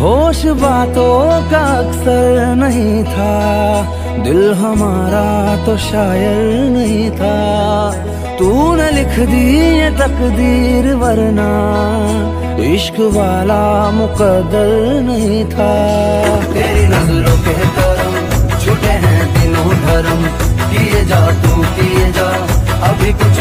होश बातों का अक्सर नहीं था। दिल हमारा तो शायर नहीं था। तूने लिख दी ये तकदीर, वरना इश्क वाला मुकदर नहीं था। तेरी नज़रों के करम छुटे हैं दिनों धर्म किए जा तू किए जा, अभी कुछ